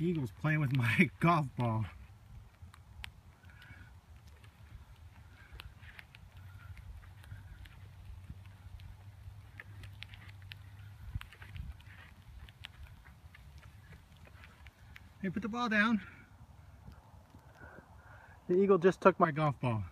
Eagle's playing with my golf ball. Hey, put the ball down. The eagle just took my golf ball.